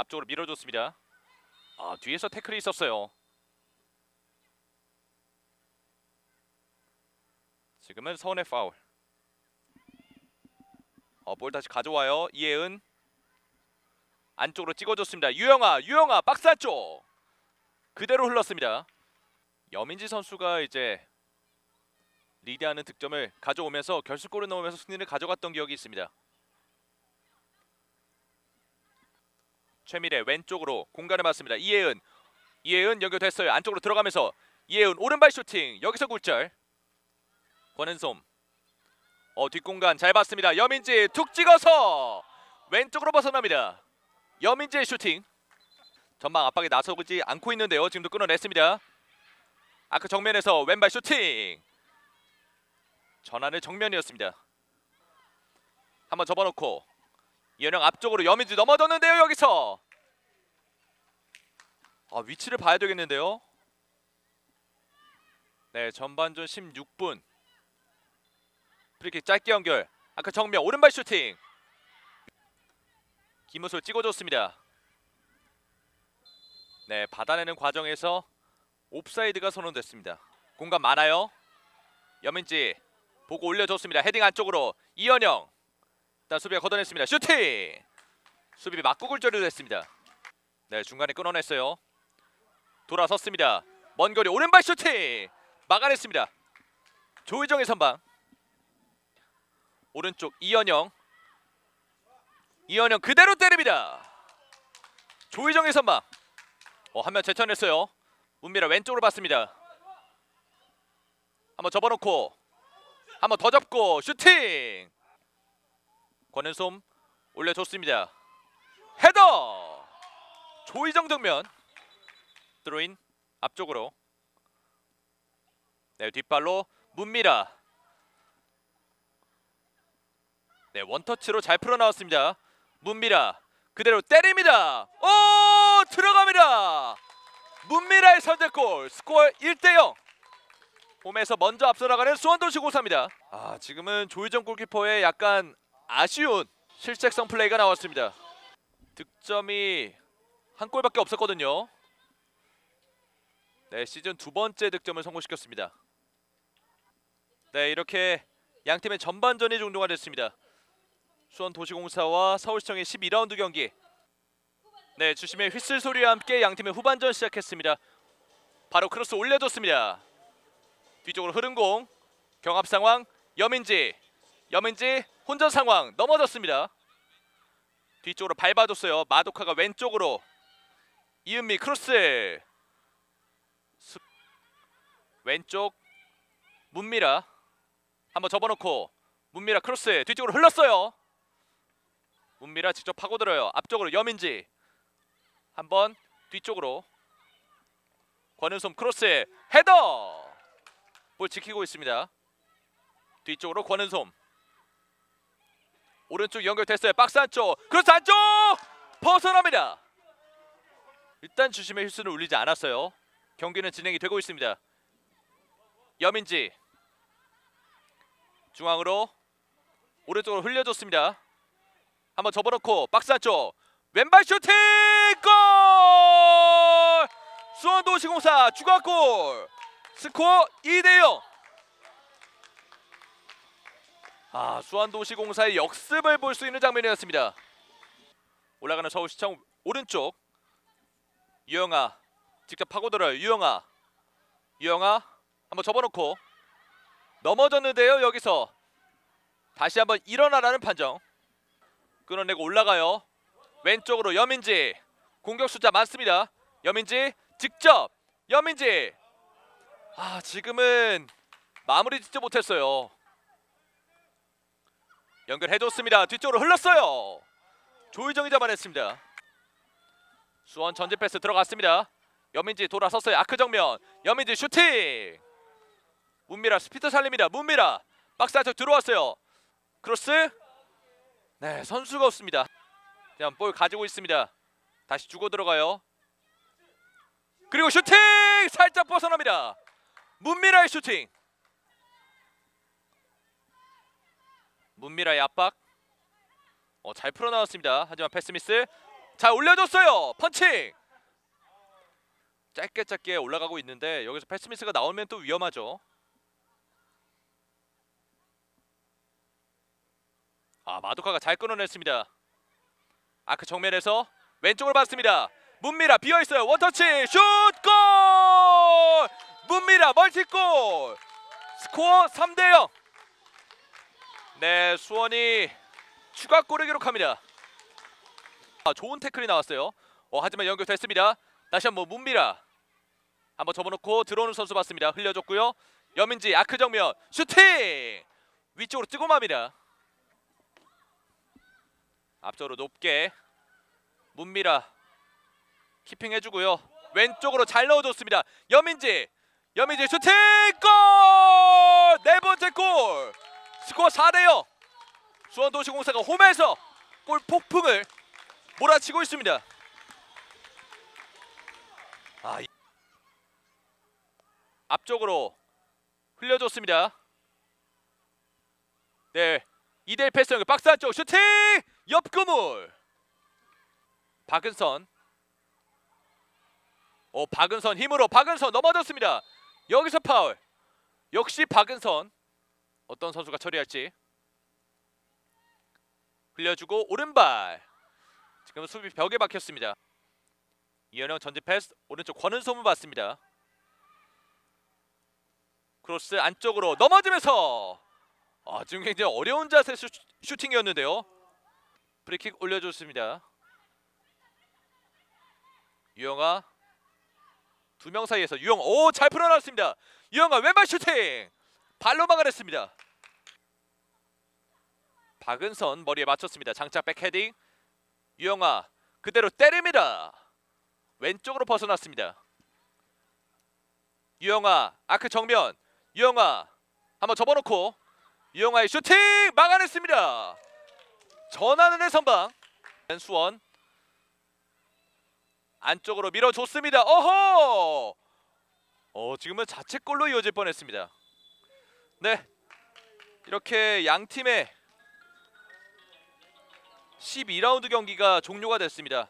앞쪽으로 밀어줬습니다. 아 뒤에서 태클이 있었어요. 지금은 서운의 파울. 어, 볼 다시 가져와요. 이혜은 안쪽으로 찍어줬습니다. 유영아, 유영아 박스 안쪽 그대로 흘렀습니다. 여민지 선수가 이제 리드하는 득점을 가져오면서 결승골을 넣으면서 승리를 가져갔던 기억이 있습니다. 최미래 왼쪽으로 공간을 봤습니다. 이혜은, 이혜은 연결됐어요. 안쪽으로 들어가면서 이혜은 오른발 슈팅 여기서 굴절. 권은솜 어 뒷공간 잘 봤습니다. 여민지 툭 찍어서 왼쪽으로 벗어납니다. 여민지의 슈팅 전방 압박에 나서지 않고 있는데요. 지금도 끊어냈습니다. 아크 정면에서 왼발 슈팅 전하늘의 정면이었습니다. 한번 접어놓고 이현영 앞쪽으로 여민지 넘어졌는데요. 여기서 아 위치를 봐야 되겠는데요. 네 전반전 16분. 프리킥 짧게 연결. 아크 정면 오른발 슈팅. 김우솔 찍어줬습니다. 네 받아내는 과정에서 옵사이드가 선언됐습니다. 공간 많아요. 여민지 보고 올려줬습니다. 헤딩 안쪽으로 이현영. 일단 수비가 걷어냈습니다. 슈팅! 수비 맞고 굴절이 됐습니다. 네 중간에 끊어냈어요 돌아섰습니다. 먼 거리 오른발 슈팅! 막아냈습니다. 조희정의 선방. 오른쪽 이현영. 이현영 그대로 때립니다. 조희정의 선방. 어, 한 명 제쳐냈어요. 문미라 왼쪽으로 봤습니다. 한번 접어놓고 한번 더 접고 슈팅! 권은솜 올려줬습니다. 헤더! 조희정 정면 드로인 앞쪽으로. 네 뒷발로 문미라. 네 원터치로 잘 풀어나왔습니다. 문미라 그대로 때립니다. 오 들어갑니다. 문미라의 선제골 스코어 1대0 홈에서 먼저 앞서 나가는 수원도시 고사입니다. 아 지금은 조희정 골키퍼의 약간 아쉬운 실책성 플레이가 나왔습니다. 득점이 한 골밖에 없었거든요 네 시즌 두 번째 득점을 성공시켰습니다. 네 이렇게 양 팀의 전반전이 종료가 됐습니다. 수원 도시공사와 서울시청의 12라운드 경기. 네 주심의 휘슬 소리와 함께 양 팀의 후반전 시작했습니다. 바로 크로스 올려줬습니다. 뒤쪽으로 흐른 공 경합 상황 여민지. 여민지 혼전 상황 넘어졌습니다. 뒤쪽으로 밟아줬어요. 마도카가 왼쪽으로. 이은미 크로스. 수... 왼쪽 문미라 한번 접어놓고 문미라 크로스 뒤쪽으로 흘렀어요 문미라 직접 파고들어요. 앞쪽으로 여민지 한번 뒤쪽으로 권은솜 크로스 헤더 볼 지키고 있습니다. 뒤쪽으로 권은솜 오른쪽 연결됐어요. 박스 안쪽 크로스 안쪽 벗어납니다. 일단 주심의 휘슬은 울리지 않았어요. 경기는 진행이 되고 있습니다. 여민지. 중앙으로 오른쪽으로 흘려줬습니다. 한번 접어놓고 박스 안쪽. 왼발 슈팅! 골! 수원도시공사 추가골! 스코어 2대0 아 수원도시공사의 역습을 볼 수 있는 장면이었습니다. 올라가는 서울시청 오른쪽. 유영아. 직접 파고들어요. 유영아. 유영아 한번 접어놓고 넘어졌는데요 여기서 다시 한번 일어나라는 판정 끊어내고 올라가요. 왼쪽으로 여민지 공격 숫자 많습니다. 여민지 직접 여민지 아 지금은 마무리 짓지 못했어요. 연결해줬습니다. 뒤쪽으로 흘렀어요. 조희정이 잡아냈습니다. 수원 전진 패스 들어갔습니다. 여민지 돌아섰어요. 아크 정면 여민지 슈팅 문미라 스피드 살립니다. 문미라 박스 안쪽 들어왔어요. 크로스 네 선수가 없습니다 그냥 볼 가지고 있습니다 다시 주고 들어가요 그리고 슈팅 살짝 벗어납니다 문미라의 슈팅 문미라의 압박 어, 잘 풀어나왔습니다 하지만 패스 미스 자 올려줬어요. 펀칭. 짧게 짧게 올라가고 있는데 여기서 패스 미스가 나오면 또 위험하죠. 아 마도카가 잘 끊어냈습니다. 아크 정면에서 왼쪽을 봤습니다. 문미라 비어 있어요. 원터치 슛 골! 문미라 멀티골. 스코어 3대 0. 네, 수원이 추가골을 기록합니다. 아, 좋은 태클이 나왔어요. 어, 하지만 연결됐습니다. 다시 한번 문미라 한번 접어놓고 들어오는 선수 봤습니다. 흘려줬고요. 여민지 아크 정면 슈팅 위쪽으로 뜨고 맙니다. 앞쪽으로 높게 문미라 키핑 해주고요. 왼쪽으로 잘 넣어줬습니다. 여민지 여민지 슈팅 골! 네 번째 골! 스코어 4대 0. 수원도시공사가 홈에서 골 폭풍을 몰아치고 있습니다. 아, 이- 앞쪽으로 흘려줬습니다. 네, 2대1 패스 연결 박스 안쪽 슈팅! 옆그물! 박은선 어 박은선 힘으로 박은선 넘어졌습니다. 여기서 파울. 역시 박은선 어떤 선수가 처리할지 흘려주고 오른발 지금 수비 벽에 박혔습니다. 이현영 전진 패스 오른쪽 권은솜을 봤습니다. 크로스 안쪽으로 넘어지면서 아, 지금 굉장히 어려운 자세 슈, 슈팅이었는데요. 프리킥 올려줬습니다. 유영아 두 명 사이에서 유영 오 잘 풀어놨습니다. 유영아 왼발 슈팅 발로 막아냈습니다. 박은선 머리에 맞췄습니다. 장창 백 헤딩 유영아 그대로 때립니다. 왼쪽으로 벗어났습니다. 유영아 아크 정면 유영아 한번 접어놓고 유영아의 슈팅 막아냈습니다. 전하는의 선방 수원 안쪽으로 밀어줬습니다. 어허! 어 지금은 자책골로 이어질 뻔했습니다. 네 이렇게 양 팀의 12라운드 경기가 종료가 됐습니다.